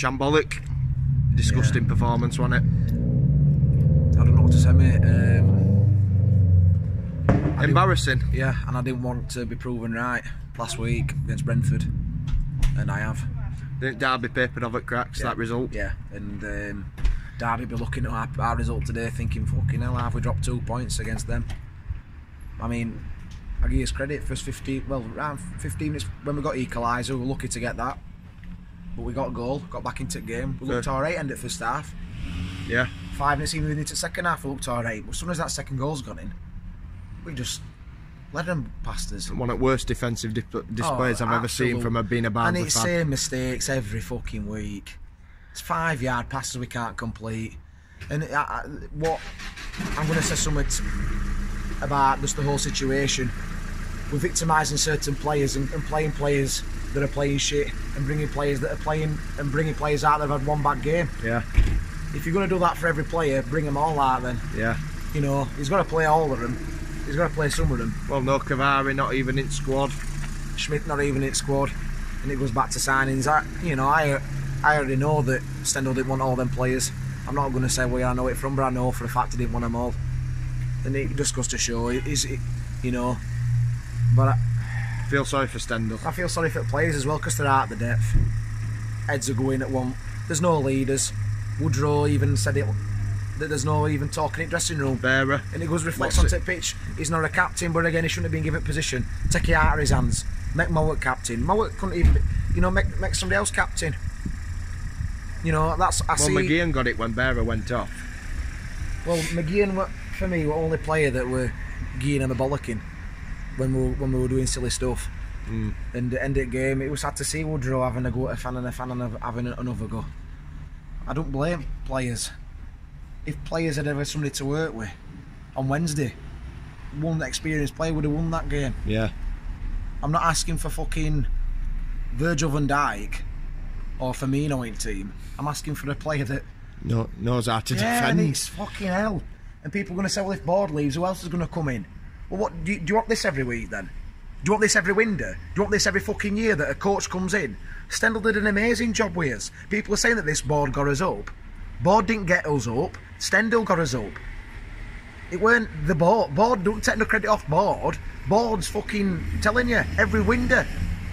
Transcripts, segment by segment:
shambolic. Disgusting performance, wasn't it? I don't know what to say, mate. Um, Embarrassing. yeah, and I didn't want to be proven right last week against Brentford, and I have. Didn't Derby papered off at cracks, Yeah. that result? Yeah, and um, Derby be looking at our, our result today, thinking, "Fucking hell, have we dropped two points against them?" I mean, I give us credit. First 15, well, around 15 minutes when we got equaliser, we were lucky to get that, but we got a goal, got back into the game. We looked Fair. alright, ended first half. Yeah. Five minutes even into the second half, we looked alright. But as soon as that second goal's gone in, we just let them past us. One of the worst defensive dip- displays Oh, I've ever seen from a being a And it's fan. same mistakes every fucking week. It's five yard passes we can't complete. And I, I, what I'm going to say something about just the whole situation. We're victimising certain players and, and playing players that are playing shit and bringing players that are playing and bringing players out that have had one bad game. Yeah, If you're going to do that for every player, bring them all out then. yeah. You know, he's got to play all of them. He's got to play some of them. Well, no Cavaré, not even in squad. Schmidt not even in squad, and it goes back to signings. I, you know, I, I already know that Stendel didn't want all them players. I'm not going to say where I know it from, but I know for a fact he didn't want them all. And it just goes to show, is it, you know. But I, Feel sorry for Stendel. I feel sorry for the players as well because they're out of the depth. Heads are going at one. There's no leaders. Woodrow even said it that there's no even talking in dressing room. Bähre. And it goes reflects onto the pitch. He's not a captain, but again, he shouldn't have been given position. Take it out of his hands. Make Mowatt captain. Mowatt couldn't even, be- you know, make, make somebody else captain. You know, that's I Well, see. McGeehan got it when Bähre went off. Well, McGeehan, for me, were only player that were geeing and a bollocking when we were, when we were doing silly stuff. Mm. And the end of the game, it was sad to see Woodrow having a go at a fan and a fan and having another go. I don't blame players. If players had ever somebody to work with on Wednesday, one experienced player would have won that game. Yeah. I'm not asking for fucking Virgil van Dijk or Firmino in team. I'm asking for a player that No, knows how to yeah, and defend. it's fucking hell. And people are going to say, well, if Board leaves, who else is going to come in? Well, what do you, do you want this every week then? Do you want this every window? Do you want this every fucking year that a coach comes in? Stendel did an amazing job with us. People are saying that this board got us up. Board didn't get us up. Stendel got us up. It weren't the board. Board don't take no credit off board. Board's fucking telling you every window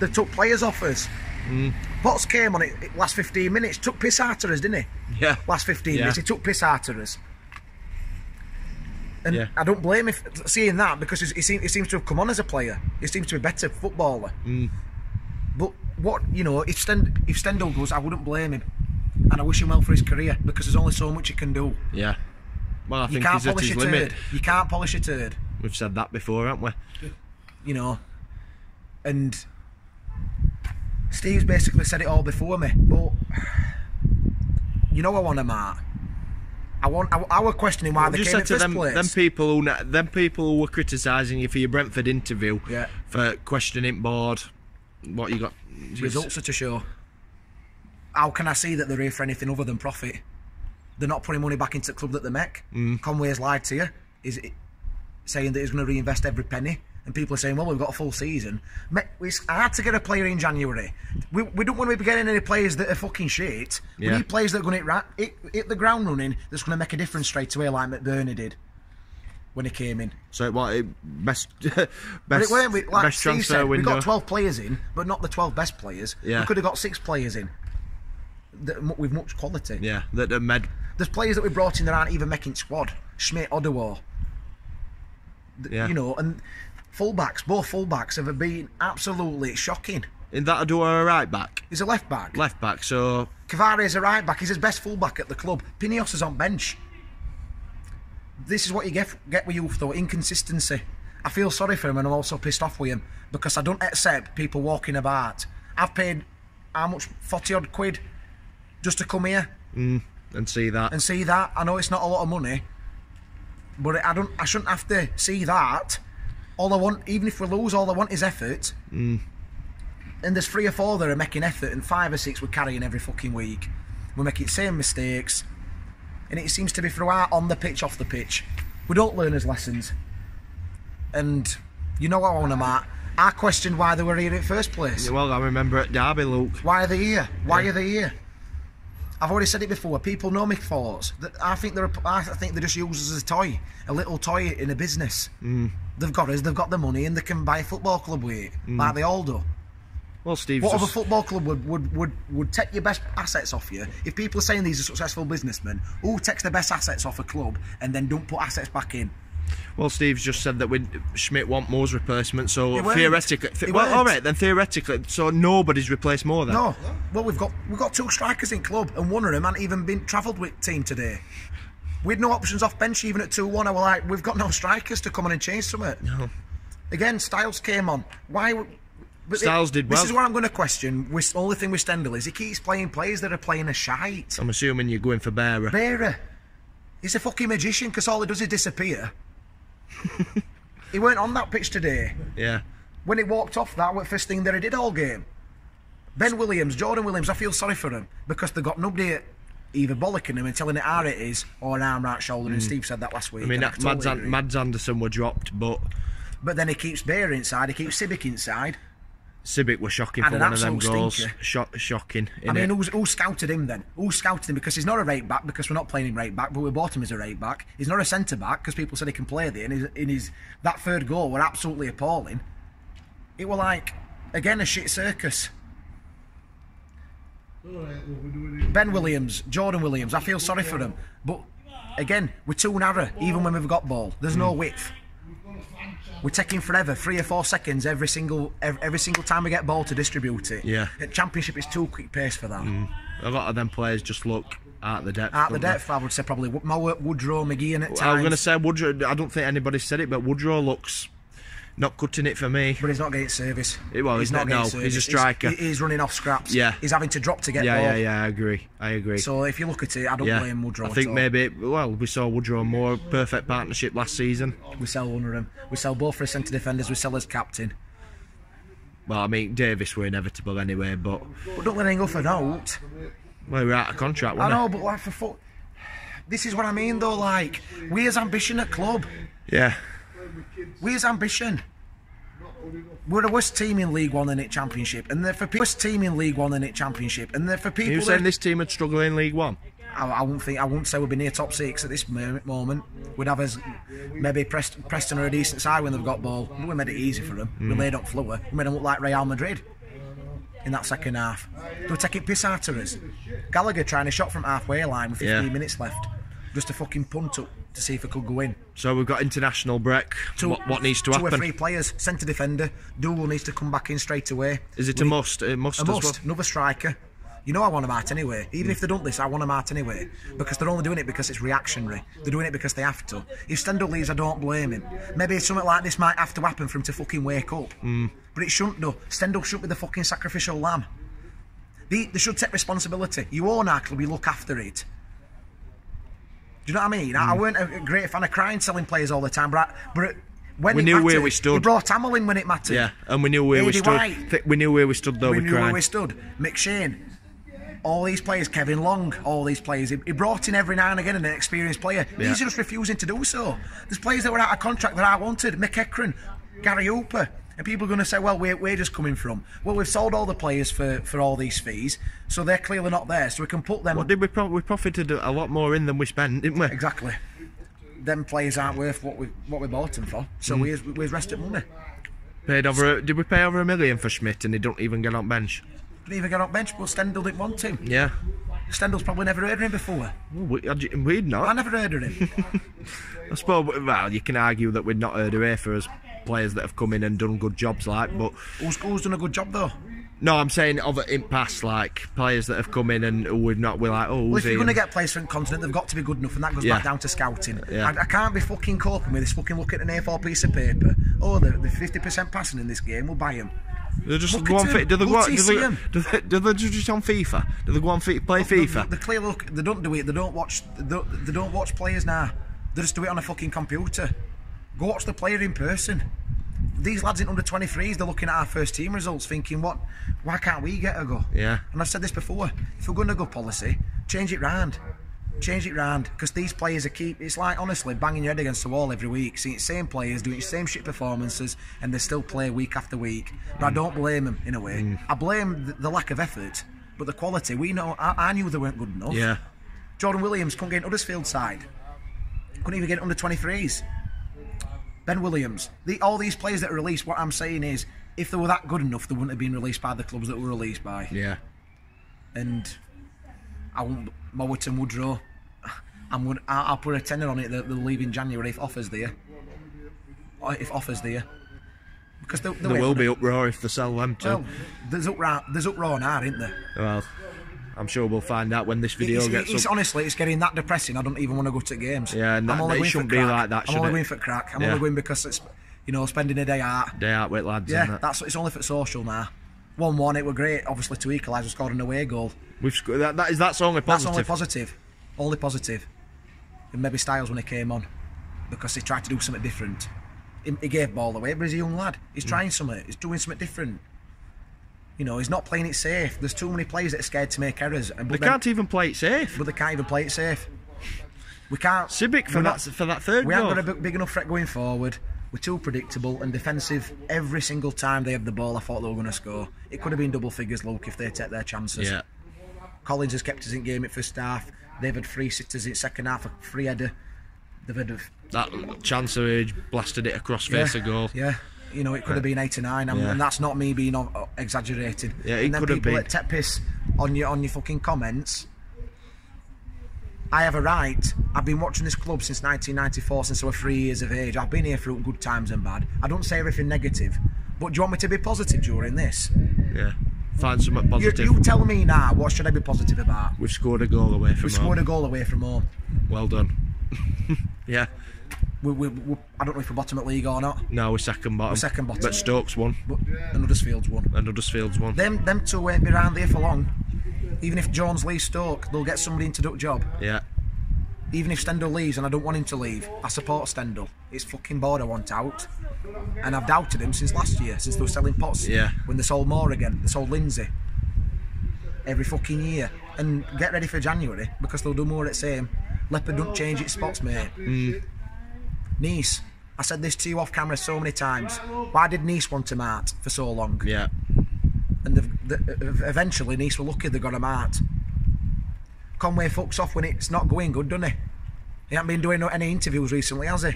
they took players off us. Hmm. Potts came on it it last 15 minutes, took piss out of us, didn't he? Yeah. last 15 Yeah. minutes. He took piss out of us. And Yeah. I don't blame him for seeing that because he, seem, he seems to have come on as a player. He seems to be a better footballer. Mm. But what, you know, if, Stend, if Stendel goes, I wouldn't blame him. And I wish him well for his career because there's only so much he can do. Yeah. Well, I You think can't he's at polish his a limit. turd. You can't polish a turd, We've said that before, haven't we? you know. And Steve's basically said it all before me. But you know I want him out. I want. I, I was questioning why I've they just came said to them, place. them people who, them people who were criticising you for your Brentford interview, Yeah. for questioning board, what you got. results are to show. How can I see that they're here for anything other than profit? They're not putting money back into the club that they make. Mm. Conway's lied to you. Is it saying that he's going to reinvest every penny? And people are saying, well, we've got a full season. It's hard to get a player in January. We, we don't want to be getting any players that are fucking shit. We Yeah. need players that are going to hit, ra- hit, hit the ground running that's going to make a difference straight away, like McBurnie did when he came in. So it what best But best, it weren't, we, like best Steve transfer said, we window. got 12 players in, but not the 12 best players. Yeah. We could have got six players in that, with much quality. Yeah, that the med. There's players that we brought in that aren't even making squad. Schmidt. Th- Yeah. You know, and fullbacks, both fullbacks have been absolutely shocking. In that do a right back, He's a left back. left back. So Cavaré is a right back. He's his best fullback at the club. Pinillos is on bench. This is what you get get with youth though, inconsistency. I feel sorry for him and I'm also pissed off with him because I don't accept people walking about. I've paid how much forty odd quid just to come here hmm, and see that. and see that. I know it's not a lot of money, but I don't. I shouldn't have to see that. All I want, even if we lose, all I want is effort. Mm. And there's three or four that are making effort, and five or six we're carrying every fucking week. We're making the same mistakes, and it seems to be throughout on the pitch, off the pitch. We don't learn as lessons. And you know what I want them at. I questioned why they were here in the first place. well, I remember at Derby, Luke. Why are they here? Why are they here? I've already said it before. People know my thoughts. That I think they're. I think they just use us as a toy, a little toy in a business. Mm. They've got us. They've got the money, and they can buy a football club with it, mm. like they all do. Well, Steve, What other football club would, would, would, would take your best assets off you? If people are saying these are successful businessmen, who takes the best assets off a club and then don't put assets back in? well, Steve's just said that we Schmidt want Moore's replacement. So theoretically, He well, all right, then theoretically, so nobody's replaced Moore then. No. Well, we've got we've got two strikers in club, and one of them hadn't even been travelled with team today. We'd no options off bench even at two one. I was like, we've got no strikers to come on and change something. No. Again, Styles came on. Why? Styles did well? This is what I'm going to question. With only thing with Stendel is he keeps playing players that are playing a shite. I'm assuming you're going for Bähre. Bähre. He's a fucking magician because all he does is disappear. he weren't on that pitch today. Yeah. When he walked off, that was the first thing that he did all game. Ben Williams, Jordan Williams, I feel sorry for him because they got nobody either bollocking him and telling it how it is or an arm right shoulder. And Steve said that last week. Mm. I mean, that- Mads, totally An- Mads Andersen were dropped, but But then he keeps Bähre inside, he keeps Sibbick inside. Sibbick were shocking And for an one of them goals. stinker. Shocking. I mean, who's, who scouted him then? Who scouted him? Because he's not a right back, because we're not playing him right back, but we bought him as a right back. He's not a centre back, because people said he can play there. And his, in his that third goal were absolutely appalling. It were like, again, a shit circus. Ben Williams, Jordan Williams, I feel sorry for them. But again, we're too narrow, even when we've got ball. There's no width. We're taking forever, three or four seconds every single every, every single time we get ball to distribute it. Yeah. At championship, it's too quick pace for that. Mm. a lot of them players just look at the depth. At the don't they? depth, I would say probably Woodrow, McGeehan at times. I was going to say Woodrow. I don't think anybody said it, but Woodrow looks not cutting it for me. but he's not getting service. Eh, well, he's not- getting no, service. he's a striker. He's, he's running off scraps. Yeah. He's having to drop to get Yeah, ball. yeah, yeah. I agree. I agree. So if you look at it, I don't yeah, blame Woodrow. I think maybe. Well, we saw Woodrow more perfect partnership last season. we sell one of them. We sell both for centre defenders. We sell as captain. Well, I mean Davies were inevitable anyway, but But don't let for out. well, we're out of contract. I know, but like for foot. This is what I mean though. Like we as ambition at club. Yeah. We as ambition. We're the worst team in League One and it Championship, and they're for people. Worst team in League One and it Championship, and they're for people. You saying this team would struggle in League One? I, I won't think I won't say we'd be near top six at this moment. We'd have as maybe Preston, Preston are a decent side when they've got ball. We made it easy for them. We hmm. laid up Flower. We made them look like Real Madrid in that second half. They were taking piss out of us. Gallagher trying a shot from halfway line with 15 Yeah. minutes left, just a fucking punt up to see if it could go in. So we've got international break. Two, what, what needs to two or three players, centre defender. Dool needs to come back in straight away. Is it a must? A must A as must. well. Another striker. You know I want them out anyway. Even if they don't this, I want them out anyway. Because they're only doing it because it's reactionary. They're doing it because they have to. If Stendel leaves, I don't blame him. Maybe something like this might have to happen for him to fucking wake up. Hmm. But it shouldn't do. Stendel shouldn't be the fucking sacrificial lamb. They, they should take responsibility. You own our club, you look after it. Do you know what I mean? I, I hmm. weren't a great fan of Cryne selling players all the time, but, I, but when We it knew where we stood. He brought Hammill in when it mattered. Yeah, and we knew where we stood. White. We knew where we stood though. we knew where we stood. McShane, all these players, Kevin Long, all these players. He, he brought in every now and again an experienced player. Yeah. These are just refusing to do so. There's players that were out of contract that I wanted. McEachran, Gary Hooper. And people are going to say, well, where, where just coming from? Well, we've sold all the players for, for all these fees, so they're clearly not there, so we can put them. What did we? Pro- we profited a lot more in than we spent, didn't we? Exactly. Them players aren't worth what we what we bought them for, so Mm. we we rested money. Paid over. A, did we pay over a million for Schmidt and he don't even get on bench? Didn't even get on bench, but Stendel didn't want him. Yeah. Stendel's probably never heard of him before. Well, we, we'd not. I never heard of him. I suppose, well, you can argue that we'd not heard of for as players that have come in and done good jobs, like, but who's, who's done a good job though? no, I'm saying of it in past, like players that have come in and we've not, we're like, oh, Well, if you're going to get players from continent, they've got to be good enough, and that goes Yeah. back down to scouting. Yeah. I, I can't be fucking coping with this fucking look at an A4 piece of paper. Oh, the, the 50% passing in this game, we'll buy them. They just Look go on. Fi- do they go? Look On, to do, they, do they? Do they just on FIFA? Do they go on fi- play FIFA? the clear look, they don't do it. They don't watch. They don't, they don't watch players now. They just do it on a fucking computer. Go watch the player in person. These lads in under 23s, they're looking at our first team results, thinking, "What? Why can't we get a go?" Yeah. And I've said this before. If we're going to go policy, change it round. Change it round because these players are keep. It's like honestly banging your head against the wall every week, seeing the same players doing the same shit performances, and they still play week after week. But I don't blame them in a way. Mm. I blame the, the lack of effort. But the quality, we know. I, I knew they weren't good enough. Yeah. Jordan Williams couldn't get in Huddersfield side. Couldn't even get under 23s. Ben Williams. The, all these players that are released, what I'm saying is, if they were that good enough, they wouldn't have been released by the clubs that were released by. Yeah. And I won't, Mowerton Woodrow, I'm gonna, I'll, I'll put a tenner on it that they'll leave in January if offers there. Uh, if offers there. Because they, they There will be uproar if they sell them too. Well, there's uproar, there's uproar now, isn't there? Well, I'm sure we'll find out when this video It's, gets it's up. honestly, it's getting that depressing. I don't even want to go to games. Yeah, and that- I'm only going shouldn't for be crack. like that, I'm only it? going for crack. I'm Yeah. only going because it's, you know, spending a day out. Day out with lads, Yeah, it? that's it's only for social now. One one, it were great. Obviously to equalise, we scored an away goal. We've sc- that, that is that's only positive. That's only positive. Only positive. And maybe Styles when he came on, because he tried to do something different. He, he gave ball away, but he's a young lad. He's Mm. trying something. He's doing something different. You know, he's not playing it safe. There's too many players that are scared to make errors, and They then, can't even play it safe. but they can't even play it safe. We can't. Sibbick for that for that third We goal. haven't got a big- enough threat going forward. We're too predictable and defensive. Every single time they have the ball, I thought they were going to score. It could have been double figures, Luke, if they take their chances. yeah. Collins has kept us in game at first half. They've had free sitters in second half, a free header. They've had a, That chance of age blasted it across face yeah, of goal. Yeah, you know, it could have been 8 to 9, and, Yeah. and that's not me being o- Yeah, it and then could have people been. that take piss on your, on your fucking comments. I have a right. I've been watching this club since 1994, since I was three years of age. I've been here through good times and bad. I don't say everything negative, but do you want me to be positive during this? Yeah. Find something You, positive. you tell me now, what should I be positive about? We've scored a goal away from We home. scored a goal away from home. Well done. yeah. We, we, we, I don't know if we're bottom at league or not, No, we're second bottom. We're second bottom. But Stokes won but and Huddersfield's won. and Huddersfield's won. Them, them two won't be around there for long. Even if Jones leaves Stoke, they'll get somebody into that job. Yeah. Even if Stendel leaves, and I don't want him to leave, I support Stendel. It's fucking bored I want out. And I've doubted him since last year, since they were selling Potts. Yeah. When they sold Moore again, they sold Lindsay. Every fucking year. And get ready for January, because they'll do more at the same. Leopard don't change its spots, mate. Mm. Nice. I said this to you off camera so many times. Why did Nice want a mart for so long? Yeah. and they've, the, eventually Nice were lucky they got him out. Conway fucks off when it's not going good, doesn't he? He hasn't been doing any interviews recently, has he?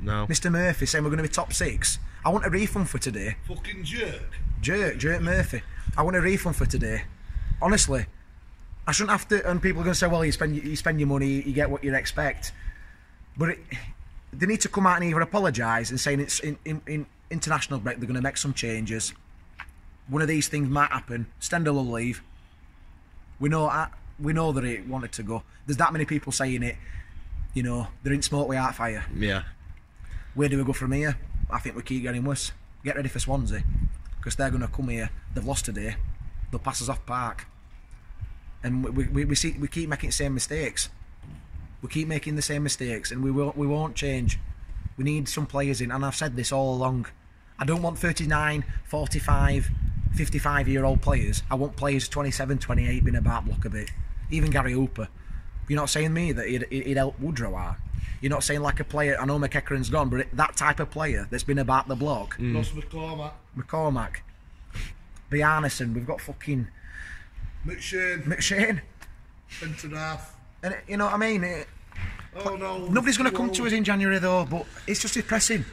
No. Mr. Murphy saying we're going to be top six. I want a refund for today. Fucking jerk. Jerk, Jerk Murphy. I want a refund for today. Honestly, I shouldn't have to. And people are going to say, "Well, you spend you spend your money, you get what you expect." But it, they need to come out and either apologise and saying it's in, in, in international break. They're going to make some changes. One of these things might happen. Stendel will leave. We know. uh, We know that it wanted to go. There's that many people saying it. You know, they're in smoke without fire. Yeah. Where do we go from here? I think we keep getting worse. Get ready for Swansea because they're going to come here. They've lost today. They'll pass us off park, and we, we, we see we keep making the same mistakes. We keep making the same mistakes, and we won't we won't change. We need some players in, and I've said this all along. I don't want 39, 45, 55 year old players. I want players 27, 28 being about block a bit. Even Gary Hooper. You're not saying me that he'd, he'd help Woodrow out. You're not saying like a player. I know McEachran's gone, but that type of player that's been about the block. Mm. Ross McCormack. McCormack, Bjarnason, we've got fucking McShane. McShane. Benton Half. And you know what I mean? It, Oh no. nobody's going to come to us in January though, but it's just depressing.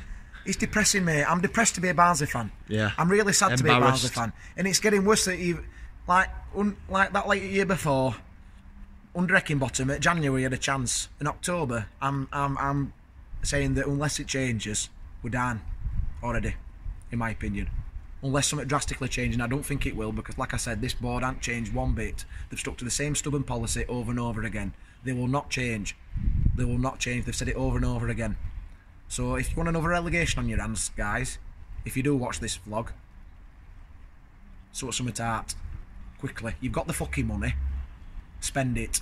It's depressing, mate. I'm depressed to be a Barnsley fan. Yeah. I'm really sad to be a Embarrassed. Barnsley fan, and it's getting worse that you, like, un, like that late year before, under Bottom at January had a chance. In October, I'm, I'm, I'm saying that unless it changes, we're down already, in my opinion. Unless something drastically changes, and I don't think it will, because like I said, this board hasn't changed one bit. They've stuck to the same stubborn policy over and over again. They will not change. They will not change. They've said it over and over again. So if you want another relegation on your hands, guys, if you do watch this vlog, sort something out quickly. You've got the fucking money. Spend it.